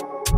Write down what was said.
you.